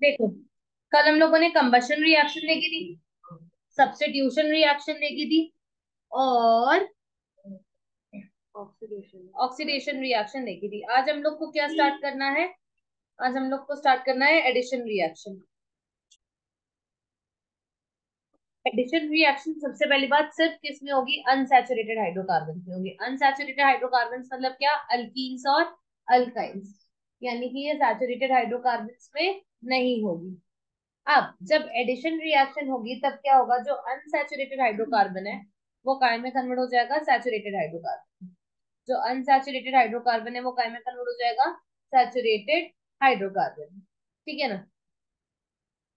देखो कल हम लोगों ने कंबशन रिएक्शन देखी थी सब्सटीट्यूशन रिएक्शन देखी थी और ऑक्सीडेशन ऑक्सीडेशन रिएक्शन देखी थी। आज हम लोग को क्या स्टार्ट करना है? आज हम लोग को स्टार्ट करना है एडिशन रिएक्शन एडिशन रिएक्शन सबसे पहली बात सिर्फ़ किसमें होगी? अनसैचुरेटेड हाइड्रोकार्बन में होगी। अनसैचुरेटेड हाइड्रोकार्बन मतलब क्या? अल्कीन्स और अल्काइंस यानी कि ये सैचुरेटेड हाइड्रोकार्बन में नहीं होगी। अब जब एडिशन रिएक्शन होगी, तब क्या होगा? जो अनसैचुरेटेड हाइड्रोकार्बन है, वो काय में कन्वर्ट हो जाएगा? सैचुरेटेड हाइड्रोकार्बन जो अनसैचुरेटेड हाइड्रोकार्बन है, वो काय में कन्वर्ट हो जाएगा? सैचुरेटेड हाइड्रोकार्बन ठीक है ना?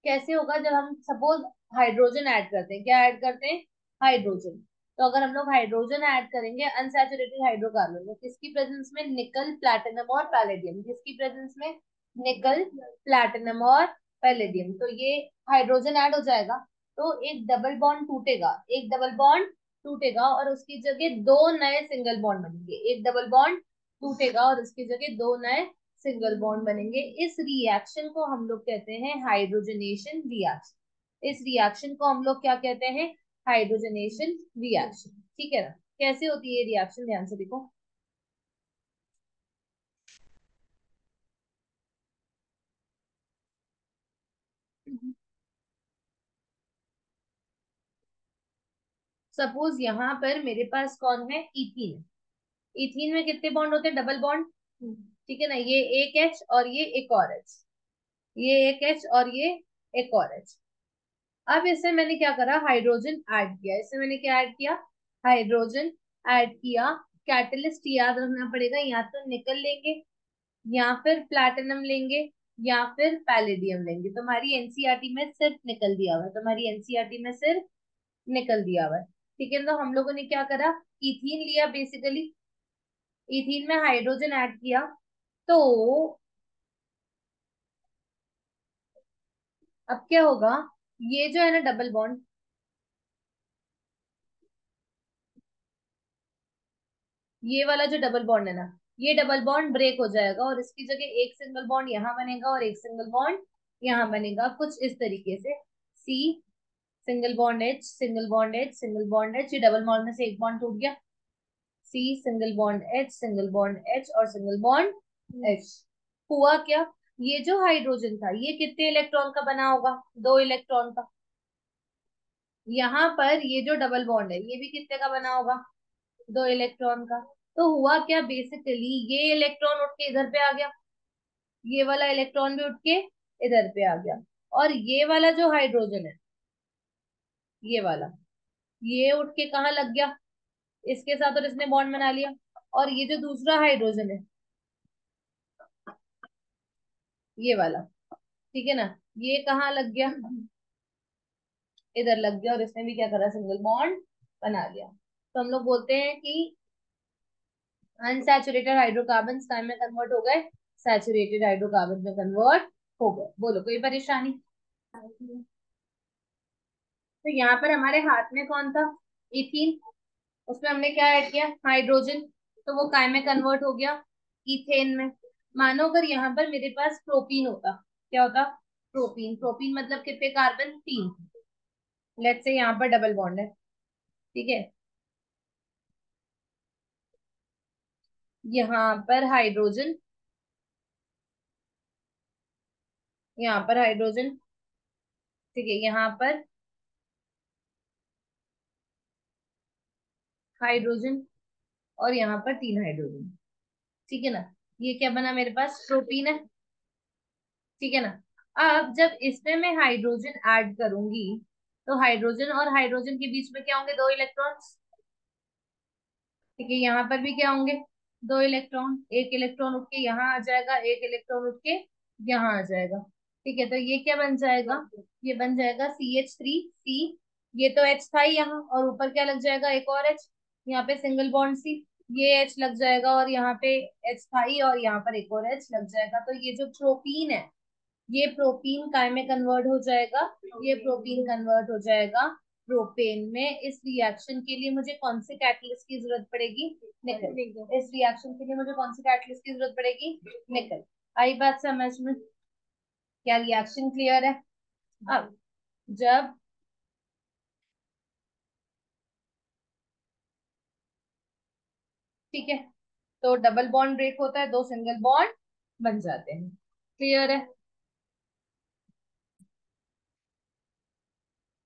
कैसे होगा? जब हम सपोज़ हाइड्रोजन ऐड करते हैं, क्या ऐड करते हैं? हाइड्रोजन तो अगर हम लोग हाइड्रोजन ऐड करेंगे अनसैचुरेटेड हाइड्रोकार्बन में किसकी प्रेजेंस में? निकल प्लैटिनम और पैलेडियम किसकी प्रेजेंस में? निकल प्लैटिनम और पैलेडियम तो ये हाइड्रोजन ऐड हो जाएगा तो एक डबल बॉन्ड टूटेगा, एक डबल बॉन्ड टूटेगा और उसकी जगह दो नए सिंगल बॉन्ड बनेंगे। एक डबल बॉन्ड टूटेगा और उसकी जगह दो नए सिंगल बॉन्ड बनेंगे। इस रिएक्शन को हम लोग कहते हैं हाइड्रोजनेशन रिएक्शन इस रिएक्शन को हम लोग क्या कहते हैं? हाइड्रोजनेशन रिएक्शन ठीक है ना? कैसे होती है रिएक्शन ध्यान से देखो। सपोज़ यहाँ पर मेरे पास कौन है? इथीन इथीन में कितने बॉन्ड होते हैं? डबल बॉन्ड ठीक है ना? ये एक एच और ये एक और एच ये एक एच और ये एक और एच अब इसमें मैंने क्या करा? हाइड्रोजन ऐड किया। इसमें मैंने क्या ऐड किया? हाइड्रोजन ऐड किया। कैटलिस्ट याद रखना पड़ेगा। या तो निकल लेंगे, या फिर प्लैटिनम लेंगे, या फिर पैलेडियम लेंगे। तुम्हारी एनसीईआरटी में सिर्फ़ निकल दिया हुआ है। तुम्हारी एनसीईआरटी में सिर्फ़ निकल दिया हुआ है। ठीक है तो हम लोगों ने क्या करा? इथीन लिया बेसिकली इथीन में हाइड्रोजन ऐड किया। तो अब क्या होगा? ये जो है ना डबल बॉन्ड ये वाला जो डबल बॉन्ड है ना, ये डबल बॉन्ड ब्रेक हो जाएगा और इसकी जगह एक सिंगल बॉन्ड यहाँ बनेगा और एक सिंगल बॉन्ड यहाँ बनेगा। कुछ इस तरीके से। C single bond H single bond H single bond H ये डबल बॉन्ड में से एक बॉन्ड टूट गया। C single bond H single bond H और सिंगल बॉन्ड एच हुआ क्या? ये जो हाइड्रोजन था, ये कितने इलेक्ट्रॉन का बना होगा? दो इलेक्ट्रॉन का। यहाँ पर ये जो डबल बॉन्ड है, ये भी कितने का बना होगा? दो इलेक्ट्रॉन का। तो हुआ क्या बेसिकली ये इलेक्ट्रॉन उठ के इधर पे आ गया। ये वाला इलेक्ट्रॉन भी उठ के इधर पे आ गया। और ये वाला जो हाइड्रोजन है, ये वाला, ये उठ के कहा लग गया? इसके साथ और इसने बॉन्ड बना लिया। और ये जो दूसरा हाइड्रोजन है ये वाला, ठीक है ना? ये कहाँ लग गया? इधर लग गया और इसने भी क्या करा? सिंगल बॉन्ड बना लिया। तो हम लोग बोलते हैं कि अनसेचुरेटेड हाइड्रोकार्बन टाइम में कन्वर्ट हो गए। सैचुरेटेड हाइड्रोकार्बन में कन्वर्ट हो गए। बोलो, कोई परेशानी? तो यहाँ पर हमारे हाथ में कौन था? इथिन उसमें हमने क्या ऐड किया? हाइड्रोजन तो वो काय में कन्वर्ट हो गया इथेन में। मानो अगर यहाँ पर मेरे पास प्रोपीन होता, क्या होता? प्रोपीन प्रोपीन मतलब कितने? कार्बन तीन। लेट से यहाँ पर डबल बॉन्ड है। ठीक है? यहाँ पर हाइड्रोजन यहाँ पर हाइड्रोजन ठीक है, यहाँ पर हाइड्रोजन और यहाँ पर तीन हाइड्रोजन ठीक है ना? ये क्या बना मेरे पास? प्रोटीन है। ठीक है ना? अब जब इसमें मैं हाइड्रोजन ऐड करूँगी तो हाइड्रोजन और हाइड्रोजन के बीच में क्या होंगे? दो इलेक्ट्रॉन्स ठीक है यहाँ पर भी क्या होंगे? दो इलेक्ट्रॉन एक इलेक्ट्रॉन उठ के यहाँ आ जाएगा, एक इलेक्ट्रॉन उठ के यहाँ आ जाएगा। ठीक है तो ये क्या बन जाएगा? ये बन जाएगा सी एच थ्री सी ये तो एच था ही यहाँ, और ऊपर क्या लग जाएगा? एक और एच यहाँ पे सिंगल बॉन्ड सी ये एच लग जाएगा और यहाँ पे एच था ही और यहाँ पर एक और एच लग जाएगा। तो ये जो प्रोटीन है, ये प्रोटीन काय में कन्वर्ट हो जाएगा? ये प्रोटीन कन्वर्ट हो जाएगा प्रोपेन में। इस रिएक्शन के लिए मुझे कौन से कैटलिस्ट की ज़रूरत पड़ेगी? निकल इस रिएक्शन के लिए मुझे कौन से कैटलिस्ट की ज़रूरत पड़ेगी? निकल आई बात समझ में? क्या रिएक्शन क्लियर है? अब जब ठीक है? तो डबल बॉन्ड ब्रेक होता है, दो सिंगल बॉन्ड बन जाते हैं। क्लियर है?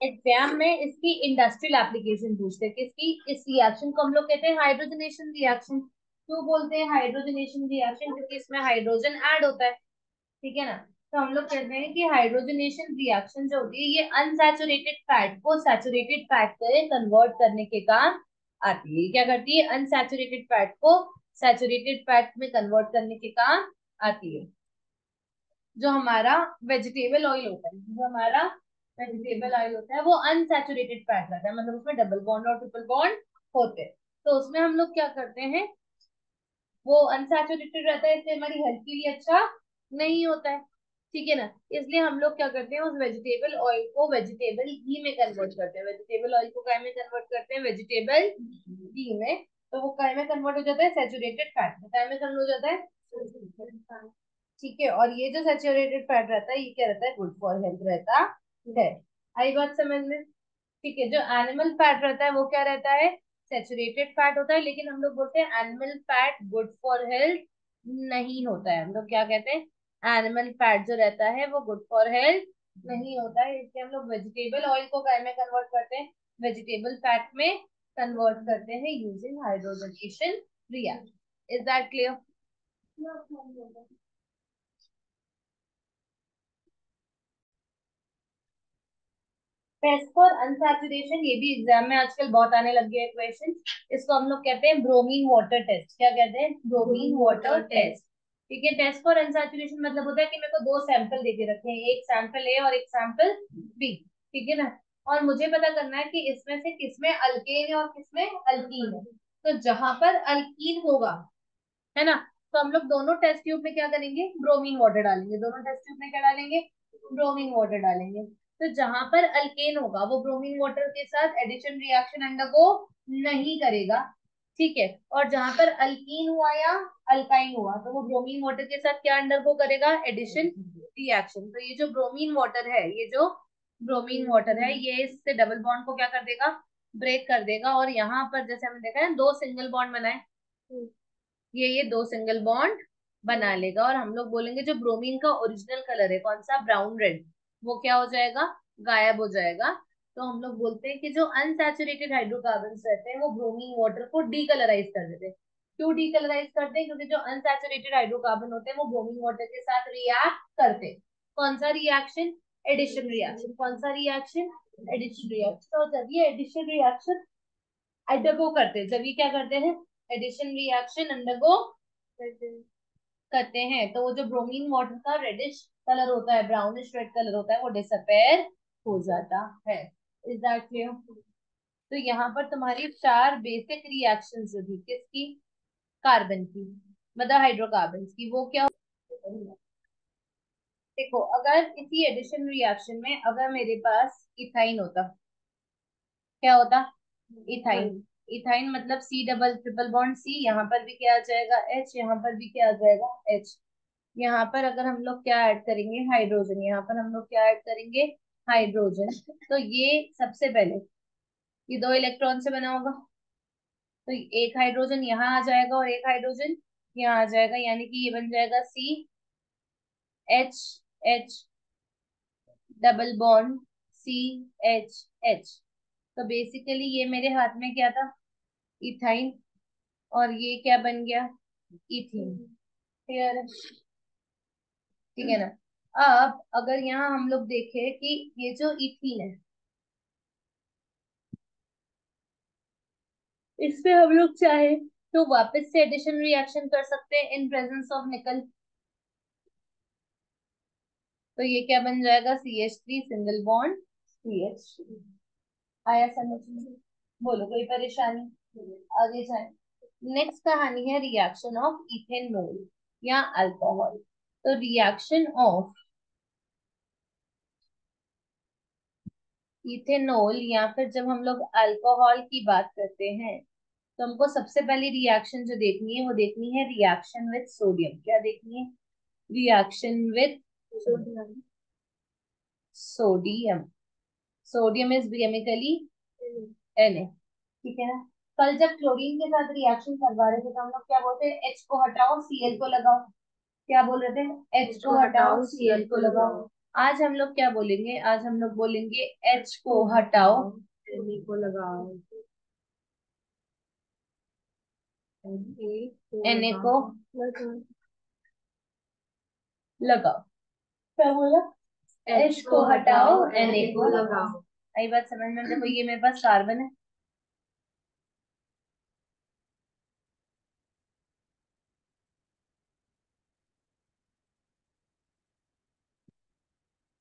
एग्ज़ाम में इसकी इंडस्ट्रियल एप्लीकेशन पूछते हैं, किसकी? इस रिएक्शन को हम लोग कहते हैं हाइड्रोजनेशन रिएक्शन क्यों बोलते हैं हाइड्रोजनेशन रिएक्शन क्योंकि इसमें हाइड्रोजन ऐड होता है। ठीक है ना? तो हम लोग कहते हैं कि हाइड्रोजनेशन रिएक्शन जो होती है, ये अनसैचुरेटेड फैट को सैचुरेटेड फैट में कन्वर्ट करने के काम आती है। क्या करती है? अनसैचुरेटेड फैट को सैचुरेटेड फैट में कन्वर्ट करने के काम आती है। जो हमारा वेजिटेबल ऑयल होता है, जो हमारा वेजिटेबल ऑयल होता है, वो अनसेचुरेटेड फैट रहता है। मतलब उसमें डबल बॉन्ड और ट्रिपल बॉन्ड होते हैं। तो उसमें हम लोग क्या करते हैं? वो अनसेचुरेटेड रहता है इसलिए हमारी हेल्थ के लिए अच्छा नहीं होता है। ठीक है ना? इसलिए हम लोग क्या करते हैं, उस वेजिटेबल ऑयल को वेजिटेबल घी में कन्वर्ट करते हैं। वेजिटेबल ऑयल को काय में कन्वर्ट करते हैं वेजिटेबल घी में तो वो काय में कन्वर्ट हो जाता है सेचुरेटेड फैट में काय में कन्वर्ट हो जाता है, ठीक है? और ये जो सेचुरेटेड फैट रहता है, ये क्या रहता है? गुड फॉर हेल्थ रहता है। आई बात समझ में? ठीक है, जो एनिमल फैट रहता है, वो क्या रहता है? सेचुरेटेड फैट होता है, लेकिन हम लोग बोलते हैं animal fat good for health नहीं होता है। हम लोग क्या कहते हैं? एनिमल फैट जो रहता है वो गुड फॉर हेल्थ नहीं होता है। इसलिए हम लोग वेजिटेबल ऑयल को काय में कन्वर्ट करते हैं। वेजिटेबल फैट में कन्वर्ट करते हैं using hydrogenation reaction is that clear unsaturation ये भी एग्ज़ाम में आजकल बहुत आने लग गया है क्वेश्चन इसको हम लोग कहते हैं ब्रोमीन वाटर टेस्ट क्या कहते हैं? ब्रोमीन वाटर टेस्ट ठीक है टेस्ट फॉर अनसैचुरेशन मतलब होता है कि मेरे को दो सैंपल देके रखे हैं एक सैंपल ए और एक सैंपल बी ठीक है ना? और मुझे पता करना है कि इसमें से किसमें अल्केन है और किसमें अल्कीन है। तो जहाँ पर अल्कीन होगा, है ना? तो हम लोग दोनों टेस्ट ट्यूब में क्या करेंगे? ब्रोमीन वाटर डालेंगे। दोनों टेस्ट ट्यूब में क्या डालेंगे? ब्रोमीन वाटर डालेंगे। तो जहाँ पर अल्केन होगा, वो ब्रोमीन वाटर के साथ एडिशन रिएक्शन अंडरगो नहीं करेगा। ठीक है? और जहाँ पर अल्कीन हुआ या अल्काइन हुआ तो वो ब्रोमीन वाटर के साथ क्या अंडरगो करेगा? एडिशन रिएक्शन तो ये जो ब्रोमीन वाटर है, ये जो ब्रोमीन वाटर है, ये इससे डबल बॉन्ड को क्या कर देगा? ब्रेक कर देगा। और यहाँ पर जैसे हमने देखा है, दो सिंगल बॉन्ड बनाए। ये ये दो सिंगल बॉन्ड बना लेगा। और हम लोग बोलेंगे, जो ब्रोमीन का ओरिजिनल कलर है, कौन सा? ब्राउन रेड वो क्या हो जाएगा? गायब हो जाएगा। तो हम लोग बोलते हैं कि जो अनसेचुरेटेड हाइड्रोकार्बन रहते हैं, वो ब्रोमीन वाटर को डीकलराइज कर देते हैं। क्यों डीकलराइज करते हैं? क्योंकि जो अनसेचुरेटेड हाइड्रोकार्बन होते हैं, वो ब्रोमीन वाटर के साथ रिएक्ट करते हैं। कौन सा रिएक्शन एडिशन रिएक्शन कौन सा रिएक्शन एडिशन रिएक्शन तो जब ये एडिशन रिएक्शन अंडरगो करते हैं, जब ये क्या करते हैं? एडिशन रिएक्शन अंडरगो करते हैं। तो वो जो ब्रोमीन वाटर का रेडिश कलर होता है ब्राउनिश रेड कलर होता है, वो डिसअपेयर हो जाता है। इज़ दैट क्लियर तो यहाँ पर तुम्हारी चार बेसिक रिएक्शन जो थी, किसकी? कार्बन की। मतलब हाइड्रोकार्बन की। वो क्या देखो, अगर इसी एडिशन रिएक्शन में अगर मेरे पास इथाइन होता, क्या होता? इथाइन इथाइन मतलब C double triple bond C यहाँ पर भी क्या आ जाएगा? एच यहाँ पर भी क्या आ जाएगा? एच यहाँ पर अगर हम लोग क्या ऐड करेंगे? हाइड्रोजन यहाँ पर हम लोग क्या ऐड करेंगे? हाइड्रोजन। तो ये सबसे पहले, ये दो इलेक्ट्रॉन से बना होगा। तो एक हाइड्रोजन यहाँ आ जाएगा और एक हाइड्रोजन यहाँ आ जाएगा, यानी कि ये बन जाएगा C H H double bond C H H तो बेसिकली ये मेरे हाथ में क्या था? इथाइन और ये क्या बन गया? इथिन क्लियर ठीक है ना? अब अगर यहाँ हम लोग देखें कि ये जो इथिन है इसमें हम लोग चाहे तो वापस से एडिशन रिएक्शन कर सकते हैं इन प्रेजेंस ऑफ़ निकल तो ये क्या बन जाएगा? C H three single bond C H आया समझ बोलो, कोई परेशानी? आगे जाए। नेक्स्ट कहानी है रिएक्शन ऑफ़ इथेनॉल या अल्कोहल तो रिएक्शन ऑफ़ इथेनॉल या फिर जब हम लोग अल्कोहल की बात करते हैं तो हमको सबसे पहली रिएक्शन जो देखनी है, वो देखनी है रिएक्शन विद सोडियम क्या देखनी है? Reaction with sodium. Sodium. Is chemically Na. ठीक है ना? कल जब क्लोरीन के साथ रिएक्शन करवा रहे थे तो हम लोग क्या बोलते हैं? एच को हटाओ सीएल को लगाओ। क्या बोल रहे थे? एच को हटाओ सीएल को लगाओ। आज हम लोग क्या बोलेंगे? आज हम लोग बोलेंगे एच को हटाओ। को लगाओ। Na को लगाओ। क्या बोला? एच को हटाओ Na को लगाओ। आई बात समझ में? देखो ये मेरे पास कार्बन है।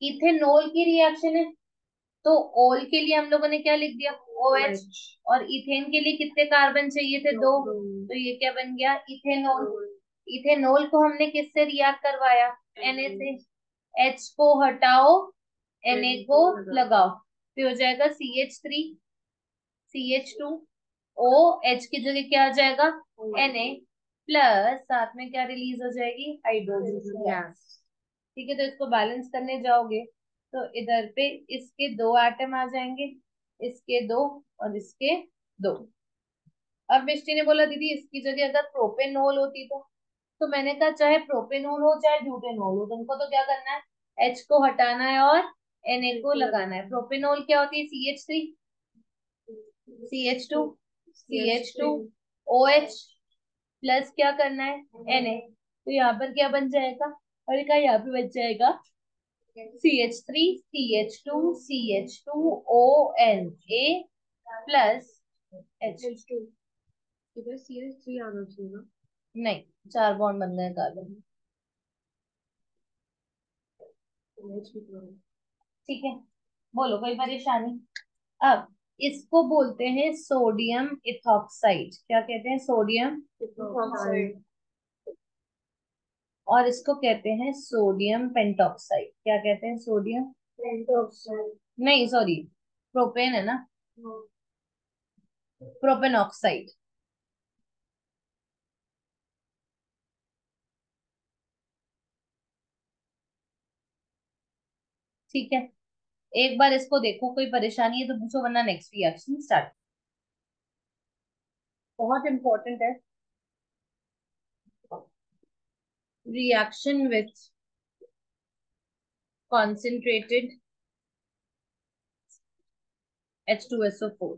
इथेनॉल की रिएक्शन है। तो ओल के लिए हम लोगों ने क्या लिख दिया? ओ एच और इथेन के लिए कितने कार्बन चाहिए थे? दो। तो ये क्या बन गया? इथेनॉल। इथेनॉल को हमने किससे रिएक्ट करवाया? Na से। H को हटाओ Na को लगाओ। फिर हो जाएगा C H three C H two O H की जगह क्या आ जाएगा? Na प्लस साथ में क्या रिलीज़ हो जाएगी? हाइड्रोजन गैस ठीक है तो इसको बैलेंस करने जाओगे तो इधर पे इसके दो एटम आ जाएँगे इसके दो और इसके दो। अब मिष्टी ने बोला दीदी इसकी जगह अगर प्रोपेनोल होती तो? तो मैंने कहा चाहे प्रोपेनोल हो चाहे ब्यूटेनोल हो तुमको तो क्या करना है? एच को हटाना है और एनए को लगाना है। प्रोपेनोल क्या होती है? C H three C H two C H two O H plus क्या करना है? एन ए तो यहाँ पर क्या बन जाएगा? और क्या यहाँ पे बन जाएगा? C H three C H two C H two O N A plus H two इधर सी एच थ्री आना चाहिए ना नहीं चार बॉन्ड बन गए कार्बन ठीक है बोलो कोई परेशानी? अब इसको बोलते हैं सोडियम इथॉक्साइड क्या कहते हैं? सोडियम इथॉक्साइड और इसको कहते हैं सोडियम पेंटॉक्साइड। क्या कहते हैं सोडियम? पेंटॉक्साइड। नहीं सॉरी प्रोपेन है ना? प्रोपेन ऑक्साइड ठीक है। एक बार इसको देखो कोई परेशानी है तो पूछो वरना नेक्स्ट रिएक्शन स्टार्ट बहुत इंपॉर्टेंट है। Reaction with concentrated H2SO4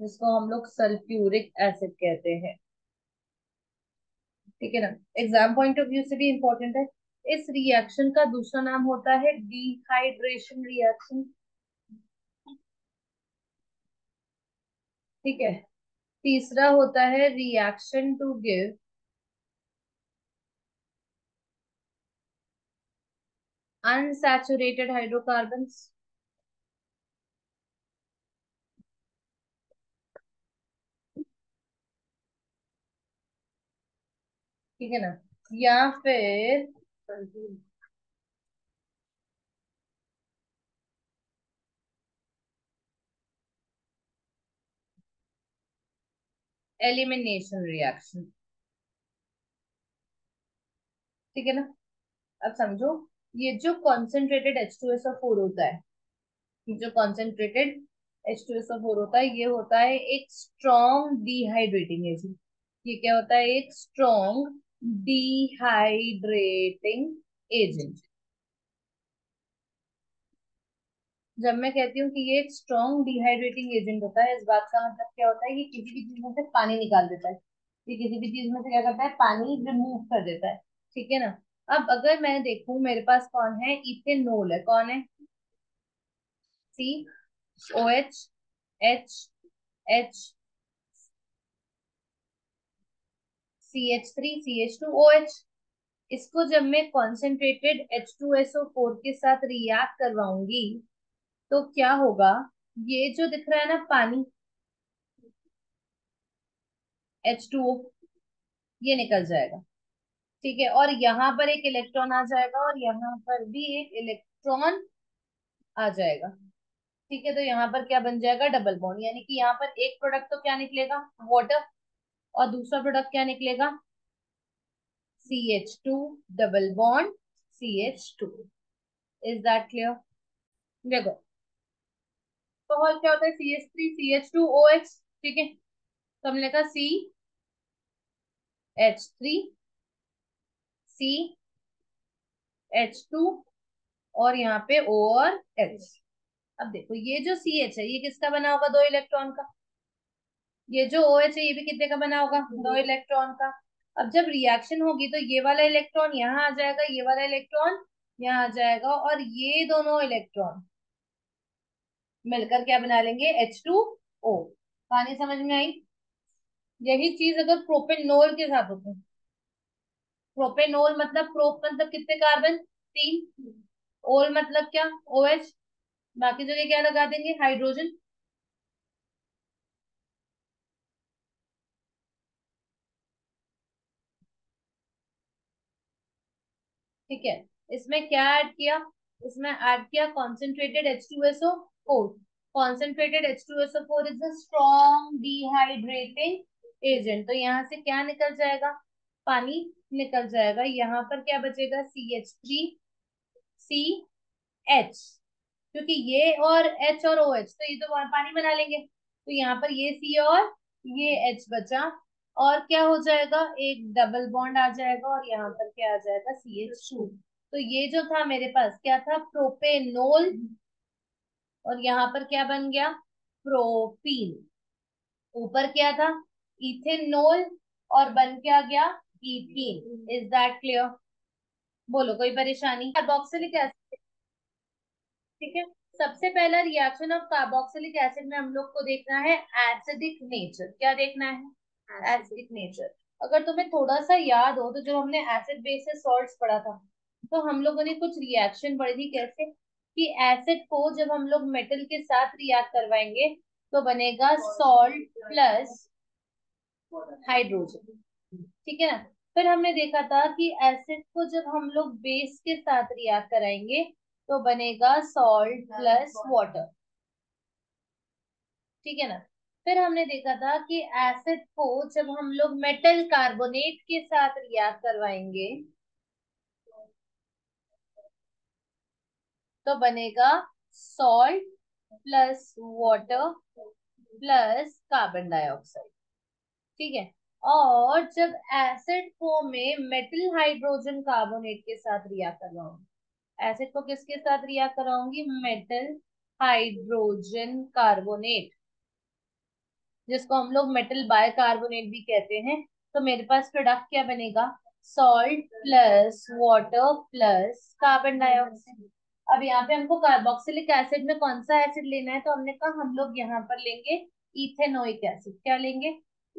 जिसको हम लोग सल्फ्यूरिक एसिड कहते हैं। ठीक है ना? एग्ज़ाम पॉइंट ऑफ़ व्यू से भी इंपॉर्टेंट है। इस रिएक्शन का दूसरा नाम होता है डिहाइड्रेशन रिएक्शन ठीक है? तीसरा होता है reaction to give unsaturated hydrocarbons? ठीक है ना? या फिर एलिमिनेशन रिएक्शन। ठीक है ना? अब समझो। ये जो concentrated H two S O four होता है, जो concentrated H two S O four होता है, ये होता है एक स्ट्रॉन्ग डिहाइड्रेटिंग एजेंट ये क्या होता है? एक स्ट्रॉन्ग डिहाइड्रेटिंग एजेंट जब मैं कहती हूँ कि ये एक स्ट्रॉन्ग डिहाइड्रेटिंग एजेंट होता है, इस बात का मतलब क्या होता है? कि किसी भी चीज़ में से पानी निकाल देता है। ये किसी भी चीज़ में से क्या करता है? पानी रिमूव कर देता है। ठीक है ना? अब अगर मैं देखूँ, मेरे पास कौन है? इथेनॉल है। कौन है? C O H H H C H three C H two O H इसको जब मैं concentrated H two S O four के साथ रिएक्ट करवाऊँगी तो क्या होगा? ये जो दिख रहा है ना पानी एच टू ओ ये निकल जाएगा। ठीक है, और यहाँ पर एक इलेक्ट्रॉन आ जाएगा और यहाँ पर भी एक इलेक्ट्रॉन आ जाएगा। ठीक है तो यहाँ पर क्या बन जाएगा? डबल बॉन्ड यानी कि यहाँ पर एक प्रोडक्ट तो क्या निकलेगा? वाटर और दूसरा प्रोडक्ट क्या निकलेगा? C H two double bond C H two is that clear देखो तो क्या होता है? C H three C H two O H ठीक है? तो हमने कहा C H three C H two और यहाँ पे ओ और एच अब देखो, ये जो सी एच है, ये किसका बना होगा? दो इलेक्ट्रॉन का। ये जो ओ एच है, ये भी कितने का बना होगा? दो इलेक्ट्रॉन का। अब जब रिएक्शन होगी तो ये वाला इलेक्ट्रॉन यहाँ आ जाएगा, ये वाला इलेक्ट्रॉन यहाँ आ जाएगा और ये दोनों इलेक्ट्रॉन मिलकर क्या बना लेंगे? एच टू ओ कहानी समझ में आई? यही चीज़ अगर प्रोपेनोल के साथ होती प्रोपेनोल मतलब प्रोप मतलब कितने कार्बन तीन। ओल मतलब क्या? ओ एच बाकी जगह क्या लगा देंगे? हाइड्रोजन ठीक है। इसमें क्या ऐड किया? इसमें ऐड किया concentrated H two S O four concentrated H two S O four is a strong dehydrating agent तो यहाँ से क्या निकल जाएगा? पानी। निकल जाएगा। यहाँ पर क्या बचेगा? C H three C H क्योंकि ये और एच और ओ एच तो ये तो पानी बना लेंगे। तो यहाँ पर ये सी और ये एच बचा और क्या हो जाएगा? एक डबल बॉन्ड आ जाएगा और यहाँ पर क्या आ जाएगा? सी एच टू तो ये जो था मेरे पास क्या था? प्रोपेनोल और यहाँ पर क्या बन गया? प्रोपीन ऊपर क्या था? इथेनोल और बन क्या गया? इथीन इज़ दैट क्लियर बोलो कोई परेशानी? कार्बोक्सिलिक एसिड ठीक है? सबसे पहला रिएक्शन ऑफ़ कार्बोक्सिलिक एसिड में हम लोग को देखना है एसिडिक नेचर क्या देखना है? एसिडिक नेचर अगर तुम्हें थोड़ा सा याद हो तो जब हमने एसिड बेसिस सॉल्ट्स पढ़ा था तो हम लोगों ने कुछ रिएक्शन पढ़ी थी कैसे? कि एसिड को जब हम लोग मेटल के साथ रिएक्ट करवाएँगे तो बनेगा सॉल्ट प्लस हाइड्रोजन ठीक है ना? फिर हमने देखा था कि एसिड को जब हम लोग बेस के साथ रिएक्ट कराएँगे तो बनेगा सॉल्ट प्लस वाटर ठीक है ना? फिर हमने देखा था कि एसिड को जब हम लोग मेटल कार्बोनेट के साथ रिएक्ट करवाएँगे तो बनेगा salt plus water plus carbon dioxide ठीक है? और जब एसिड को में मेटल हाइड्रोजन कार्बोनेट के साथ रिएक्ट करवाऊँगी। एसिड को किसके साथ रिएक्ट कराऊँगी मेटल हाइड्रोजन कार्बोनेट जिसको हम लोग मेटल बाय कार्बोनेट भी कहते हैं। तो मेरे पास प्रोडक्ट क्या बनेगा? Salt plus water plus carbon dioxide अब यहाँ पे हमको कार्बोक्सिलिक एसिड में कौन सा एसिड लेना है? तो हमने कहा हम लोग यहाँ पर लेंगे इथेनोइक एसिड क्या लेंगे?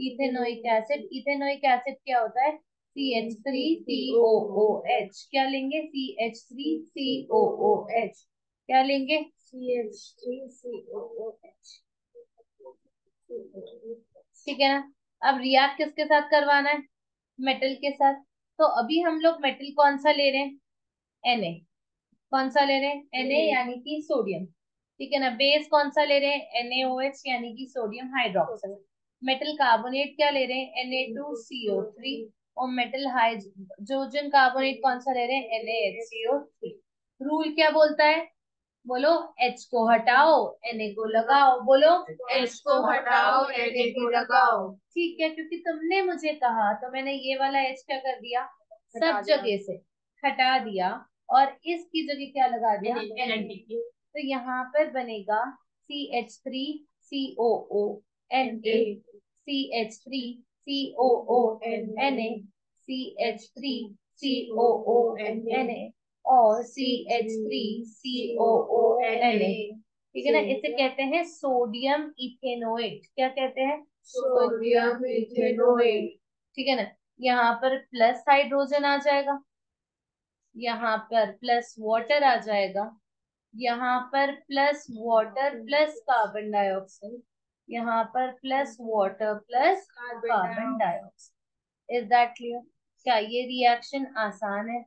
Ethanoic acid. इथेनोइक एसिड क्या होता है? C H three C O O H क्या लेंगे? C H three C O O H क्या लेंगे? C H three C O O H ठीक है ना? अब रिएक्ट किसके साथ करवाना है? मेटल के साथ। तो अभी हम लोग मेटल कौन सा ले रहे हैं? एन ए कौन सा ले रहे हैं? Na यानी कि सोडियम। ठीक है ना? बेस कौन सा ले रहे हैं? NaOH यानी कि सोडियम हाइड्रोक्साइड। मेटल कार्बोनेट क्या ले रहे हैं? Na2CO3 और मेटल हाइड्रोजन कार्बोनेट कौन सा ले रहे हैं? N H C O three rule क्या बोलता है? बोलो H को हटाओ Na को लगाओ बोलो H को हटाओ Na को लगाओ। ठीक है क्योंकि तुमने मुझे कहा तो मैंने ये वाला H क्या कर दिया? सब जगह से हटा दिया और इसकी जगह क्या लगा दिया? तो यहाँ पर बनेगा C H three C O O N A C H three C O O N N A C H three C O O N N A और C H three C O O N A ठीक है ना? इसे कहते हैं sodium ethanoate क्या कहते हैं? सोडियम इथेनोएट ठीक है ना? यहाँ पर प्लस हाइड्रोजन आ जाएगा। यहाँ पर प्लस वाटर आ जाएगा। यहाँ पर plus water plus carbon dioxide यहाँ पर plus water plus carbon dioxide is that clear क्या ये रिएक्शन आसान है?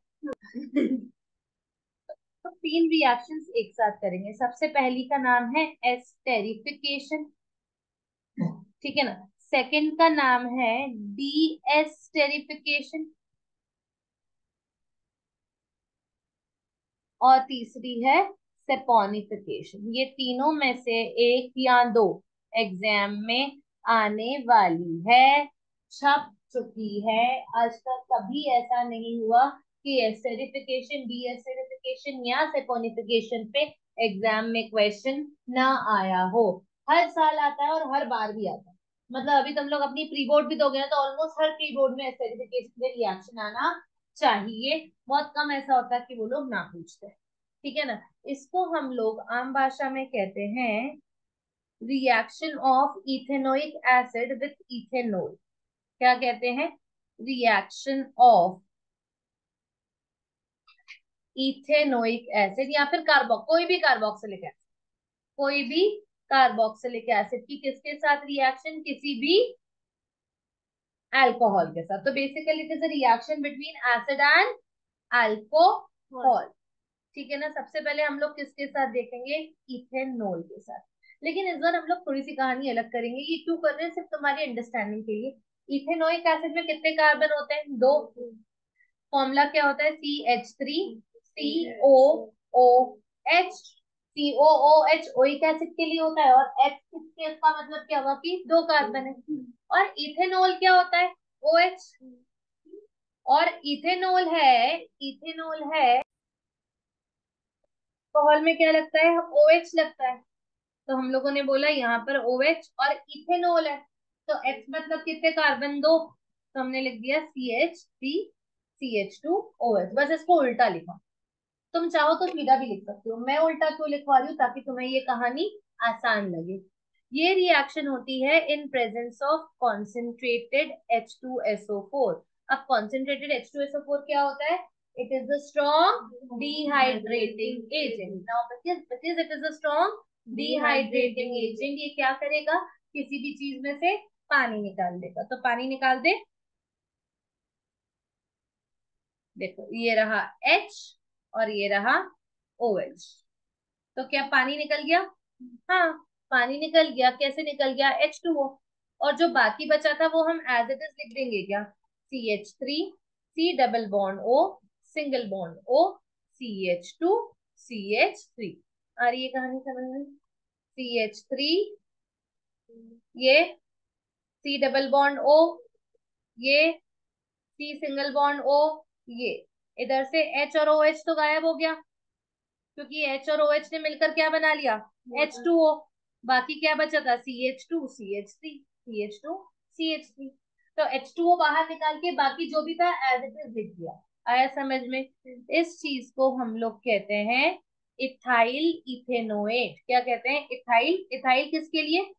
तो तीन रिएक्शंस एक साथ करेंगे। सबसे पहली का नाम है एस्टेरिफिकेशन ठीक है ना? सेकंड का नाम है डी एस्टेरिफिकेशन और तीसरी है सेपोनिफिकेशन ये तीनों में से एक या दो एग्ज़ाम में आने वाली है। छप चुकी है। आज तक कभी ऐसा नहीं हुआ कि एस्टेरिफिकेशन डी एस्टेरिफिकेशन या सेपोनिफिकेशन पे एग्ज़ाम में क्वेश्चन ना आया हो। हर साल आता है और हर बार भी आता है। मतलब अभी तुम लोग अपनी प्री बोर्ड भी दोगे ना तो ऑलमोस्ट हर प्री बोर्ड में एस्टेरिफिकेशन के रिएक्शन आना चाहिए। बहुत कम ऐसा होता है कि वो लोग ना पूछते। ठीक है ना? इसको हम लोग आम भाषा में कहते हैं reaction of ethanoic acid with ethanol क्या कहते हैं? रिएक्शन ऑफ़ इथेनोइक एसिड या फिर कार्बो कोई भी कार्बोक्सिलिक एसिड कोई भी कार्बोक्सिलिक एसिड की किसके साथ रिएक्शन किसी भी अल्कोहल के साथ। तो basically it is a reaction between acid and alcohol ठीक है ना? सबसे पहले हम लोग किसके साथ देखेंगे? इथेनोल के साथ। लेकिन इस बार हम लोग थोड़ी सी कहानी अलग करेंगे। ये क्यों कर रहे हैं? सिर्फ़ तुम्हारी अंडरस्टैंडिंग के लिए। इथेनोइक एसिड में कितने कार्बन होते हैं? दो। फॉर्मूला क्या होता है? C H three C O O H C O O H oic acid के लिए होता है। और एच किसके? का मतलब क्या हुआ कि दो कार्बन है। और इथेनॉल क्या होता है? ओ एच और इथेनॉल है इथेनॉल है। अल्कोहल में क्या लगता है? ओ एच लगता है। तो हम लोगों ने बोला यहाँ पर ओ एच और इथेनॉल है। तो एच मतलब कितने? कार्बन दो। तो हमने लिख दिया C H three C H two O H बस इसको उल्टा लिखा। तुम चाहो तो सीधा भी लिख सकते हो। मैं उल्टा क्यों लिखवा रही हूँ? ताकि तुम्हें ये कहानी आसान लगे। ये रिएक्शन होती है in presence of concentrated H two S O four अब concentrated H two S O four क्या होता है? It is a strong dehydrating agent now because because it is a strong dehydrating agent ये क्या करेगा? किसी भी चीज़ में से पानी निकाल देगा। तो पानी निकाल दे। देखो, ये रहा H और ये रहा OH तो क्या पानी निकल गया? हाँ पानी निकल गया। कैसे निकल गया? H2O और जो बाकी बचा था वो हम एज इट इज़ लिख देंगे क्या? C H three C double bond O single bond O C H two C H three आ रही है कहानी समझ में? सी एच थ्री ये सी डबल बॉन्ड ओ ये सी सिंगल बॉन्ड ओ ये। इधर से एच और ओ एच तो गायब हो गया क्योंकि एच और ओ एच ने मिलकर क्या बना लिया? एच टू ओ बाकी क्या बचा था? C H two C H three C H two C H three तो एच टू ओ बाहर निकाल के बाकी जो भी था एज इट इज़ लिख दिया। आया समझ में? इस चीज़ को हम लोग कहते हैं इथाइल इथेनोएट, क्या कहते हैं? इथाइल इथाइल किसके लिए?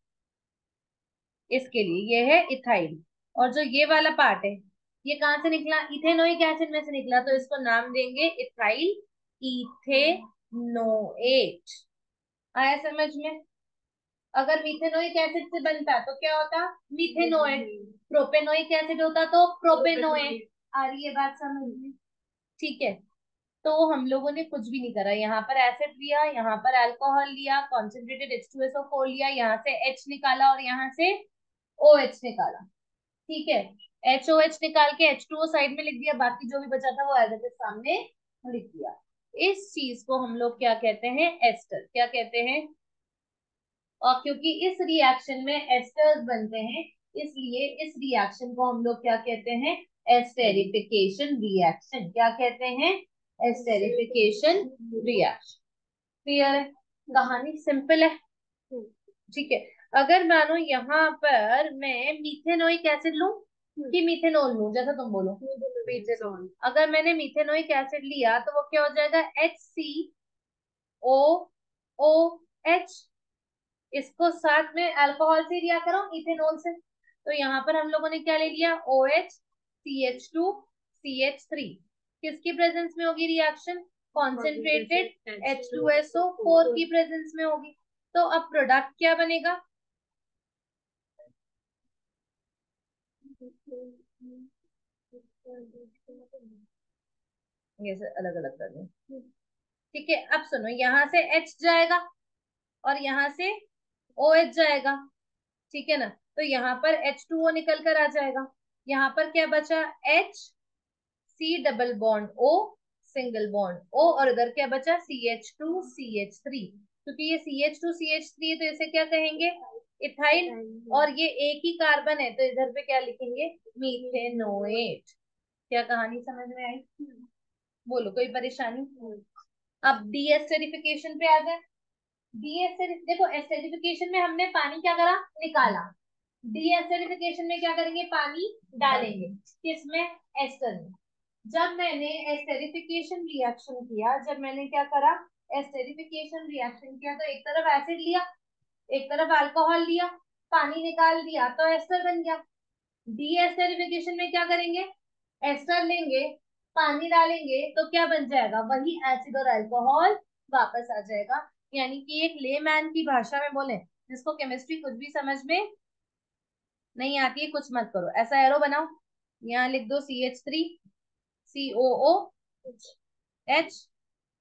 इसके लिए, ये है इथाइल। और जो ये वाला पार्ट है, ये कहाँ से निकला? इथेनोइक एसिड में से निकला तो इसको नाम देंगे इथाइल इथेनोएट। आया समझ में? अगर मिथेनोइक एसिड से बनता तो क्या होता? मीथेनोएट प्रोपेनोइक एसिड होता तो प्रोपेनोएट आ रही है बात समझ में? ठीक है। तो हम लोगों ने कुछ भी नहीं करा। यहाँ पर एसिड लिया, यहाँ पर अल्कोहल लिया concentrated H two S O four लिया, यहाँ से एच निकाला और यहाँ से ओ एच निकाला। ठीक है? एच ओ एच निकाल के एच टू ओ साइड में लिख दिया, बाकी जो भी बचा था वो एज सामने लिख दिया। इस चीज़ को हम लोग क्या कहते हैं? एस्टर क्या कहते हैं? और क्योंकि इस रिएक्शन में एस्टर्स बनते हैं, इसलिए इस रिएक्शन को हम लोग क्या कहते हैं? एस्टेरिफिकेशन रिएक्शन क्या कहते हैं? एस्टेरिफिकेशन रिएक्शन क्लियर है? कहानी सिंपल है। ठीक है। अगर मानो यहाँ पर मैं मीथेनोइक एसिड लू कि मीथेनॉल लू जैसा तुम बोलो। मीथेनॉल अगर मैंने मिथेनोइक एसिड लिया तो वो क्या हो जाएगा? H C O O H इसको साथ में अल्कोहल से लिया करो इथेनॉल से। तो यहाँ पर हम लोगों ने क्या ले लिया? O H C H two C H three किसकी प्रेजेंस में होगी reaction concentrated H two S O four की प्रेजेंस में होगी। तो अब प्रोडक्ट क्या बनेगा? ये से अलग अलग कर दें। ठीक है अब सुनो यहाँ से H जाएगा और यहाँ से OH जाएगा। ठीक है ना? तो यहाँ पर H2O निकल कर आ जाएगा। यहाँ पर क्या बचा? H C double bond O single bond O और इधर क्या बचा? C H two C H three क्योंकि ये C H two C H three है तो इसे क्या कहेंगे? इथाइल, और ये एक ही कार्बन है तो इधर पे क्या लिखेंगे? मीथेनोएट। क्या कहानी समझ में आई? बोलो, कोई परेशानी? अब डी एस्टरिफिकेशन पे आ जाए डी देखो एस्टरिफिकेशन में हमने पानी क्या करा? निकाला। डी एस्टरिफिकेशन में क्या करेंगे? पानी डालेंगे। किसमें एस्टर में। जब मैंने एस्टेरिफिकेशन रिएक्शन किया, जब मैंने क्या करा? एस्टेरिफिकेशन रिएक्शन किया तो एक तरफ़ एसिड लिया, एक तरफ़ अल्कोहल लिया, पानी निकाल दिया तो एस्टर बन गया। डी एस्टेरिफिकेशन में क्या करेंगे? एस्टर लेंगे, पानी डालेंगे तो क्या बन जाएगा? वही एसिड और अल्कोहल वापस आ जाएगा। यानी कि एक लेमैन की भाषा में बोले, जिसको केमिस्ट्री कुछ भी समझ में नहीं आती है, कुछ मत करो। ऐसा एरो बनाओ। यहाँ लिख दो C H three C O O H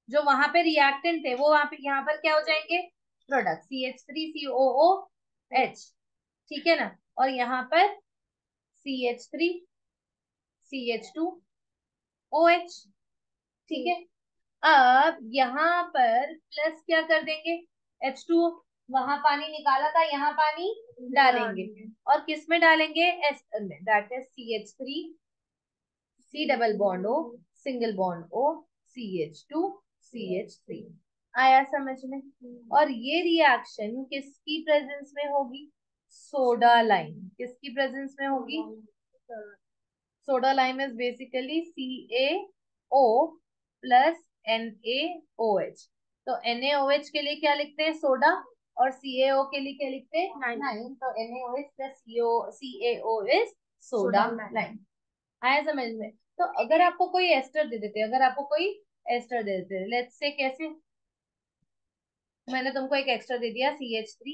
जो वहाँ पे रिएक्टेंट थे वो वहाँ पे यहाँ पर क्या हो जाएँगे? Product C H three C O O H ठीक है ना? और यहाँ पर C H three C H two O H ठीक है? अब यहाँ पर प्लस क्या कर देंगे? एच टू वहाँ पानी निकाला था यहाँ पानी डालेंगे। और किसमें डालेंगे? एस में that is C H three C double bond O single bond O C H two C H three आया समझ में? और ये रिएक्शन किसकी प्रेजेंस में होगी? सोडा लाइन किसकी प्रेजेंस में होगी? Soda lime is basically C A O plus N A O H तो एन ए ओ एच के लिए क्या लिखते हैं? सोडा और सी ए ओ के लिए क्या लिखते हैं? नाइन तो N A O H plus C A O is soda lime आया समझ में? तो अगर आपको कोई एस्टर दे देते, अगर आपको कोई एस्टर दे देते लेट्स से कैसे? मैंने तुमको एक एक्स्ट्रा दे दिया C H three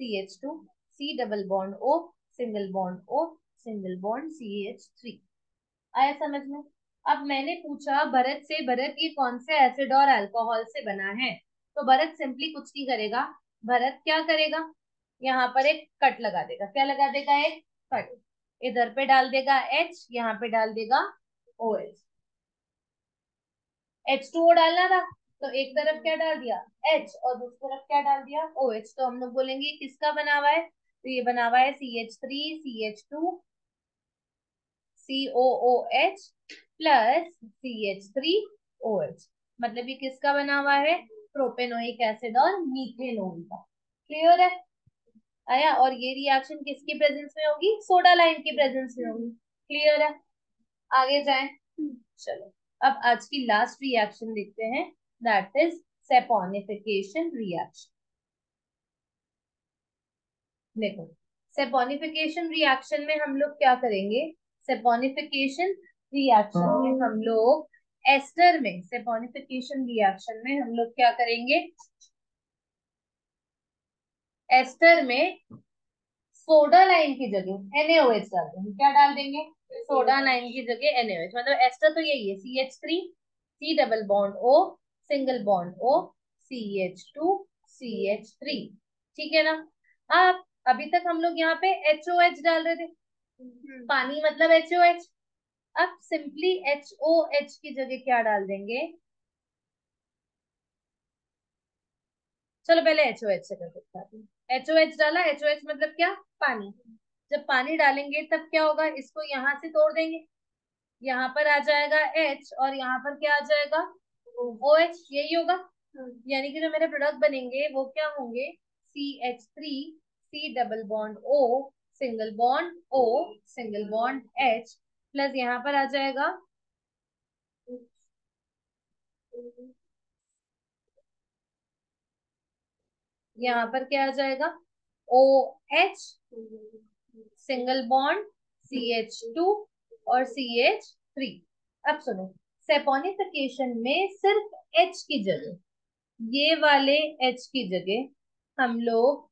C H two C double bond O single bond O single bond C H three आया समझ में? अब मैंने पूछा, भरत से, भरत ये कौन से एसिड और अल्कोहल से बना है? तो भरत सिंपली कुछ नहीं करेगा। भरत क्या करेगा? यहाँ पर एक कट लगा देगा। क्या लगा देगा? एक कट इधर पे डाल देगा एच यहाँ पे डाल देगा O H H two O डालना था तो एक तरफ़ क्या डाल दिया? एच और दूसरी तरफ़ क्या डाल दिया? ओ एच तो हम लोग बोलेंगे किसका बना हुआ है? तो ये बना हुआ है C H three C H two C O O H plus C H three O H मतलब ये किसका बना हुआ है? प्रोपेनोइक एसिड और मीथेनोल का. क्लियर है? आया? और ये रिएक्शन किसकी प्रेजेंस में होगी? सोडा लाइन की प्रेजेंस में होगी. क्लियर है? आगे जाएँ। चलो। अब आज की लास्ट रिएक्शन देखते हैं। दैट इज़ सेपोनिफिकेशन रिएक्शन देखो सेपोनिफिकेशन रिएक्शन में हम लोग क्या करेंगे? सेपोनिफिकेशन रिएक्शन में हम लोग एस्टर में सेपोनिफिकेशन रिएक्शन में हम लोग क्या करेंगे? एस्टर में सोडा लाइन की जगह एनएओएच डाल देंगे। क्या डाल देंगे? सोडा लाइन की जगह एनएओएच मतलब एस्टर तो यही है C H three C double bond O single bond O C H two C H three ठीक है ना? अब अभी तक हम लोग यहाँ पे एच ओ एच डाल रहे थे। हम्म। पानी मतलब एच ओ एच अब सिंपली एच ओ एच की जगह क्या डाल देंगे? चलो पहले एच ओ एच से कर सकते हैं। एच ओ एच डाला एच ओ एच मतलब क्या? पानी। जब पानी डालेंगे तब क्या होगा? इसको यहाँ से तोड़ देंगे। यहाँ पर आ जाएगा एच और यहाँ पर क्या आ जाएगा? ओ एच यही होगा। यानी कि जो मेरे प्रोडक्ट बनेंगे वो क्या होंगे? C H three C double bond O single bond O single bond H plus यहाँ पर आ जाएगा यहाँ पर क्या आ जाएगा? O H single bond C H two और सी एच थ्री अब सुनो, सेपोनिफिकेशन में सिर्फ़ एच की जगह, ये वाले एच की जगह हम लोग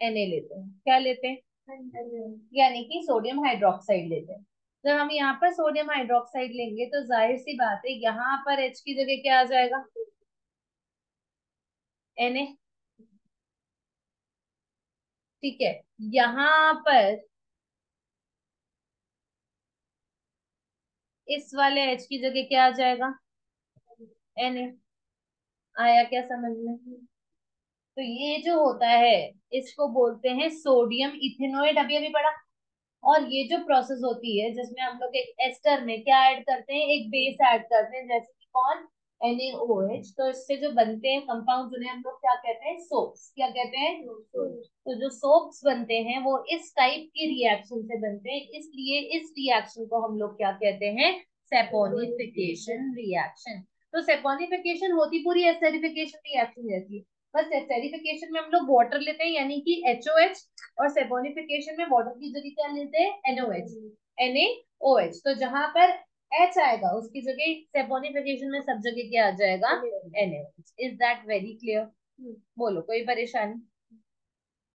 एन लेते हैं। क्या लेते हैं? यानी कि सोडियम हाइड्रोक्साइड लेते हैं। जब हम यहाँ पर सोडियम हाइड्रोक्साइड लेंगे तो ज़ाहिर सी बात है, यहाँ पर एच की जगह क्या आ जाएगा? एन ठीक है, यहाँ पर इस वाले एच की जगह क्या आ जाएगा? एन ए आया क्या समझ में? तो ये जो होता है, इसको बोलते हैं सोडियम इथेनोइड। अभी अभी पढ़ा। और ये जो प्रोसेस होती है, जिसमें हम लोग एक एस्टर में क्या ऐड करते हैं? एक बेस ऐड करते हैं, जैसे कि कौन? NaOH तो इससे जो बनते हैं कंपाउंड उन्हें हम लोग क्या कहते हैं? सोप्स क्या कहते हैं? तो जो सोप्स बनते हैं, वो इस टाइप के रिएक्शन से बनते हैं। इसलिए इस रिएक्शन को हम लोग क्या कहते हैं? सेपोनिफिकेशन रिएक्शन तो सेपोनिफिकेशन होती पूरी एस्टेरिफिकेशन रिएक्शन जैसी बस एस्टेरिफिकेशन में हम लोग वाटर लेते हैं, यानी कि एच और सेपोनिफिकेशन में वाटर की जगह क्या लेते हैं? एनओ एच एनओएच एच तो जहाँ पर एच आएगा उसकी जगह सेपोनिफिकेशन में सब जगह क्या आ जाएगा? एनएच इज़ दैट वेरी क्लियर बोलो कोई परेशानी?